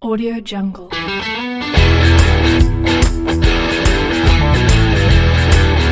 Audio Jungle.